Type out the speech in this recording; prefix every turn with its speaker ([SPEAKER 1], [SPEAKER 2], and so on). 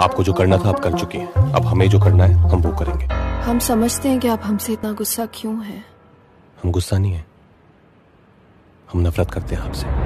[SPEAKER 1] आपको जो करना था आप कर चुकी हैं। अब हमें जो करना है हम वो करेंगे।
[SPEAKER 2] हम समझते हैं कि आप हमसे इतना गुस्सा क्यों है?
[SPEAKER 1] हम गुस्सा नहीं है। हम नफरत करते हैं आपसे।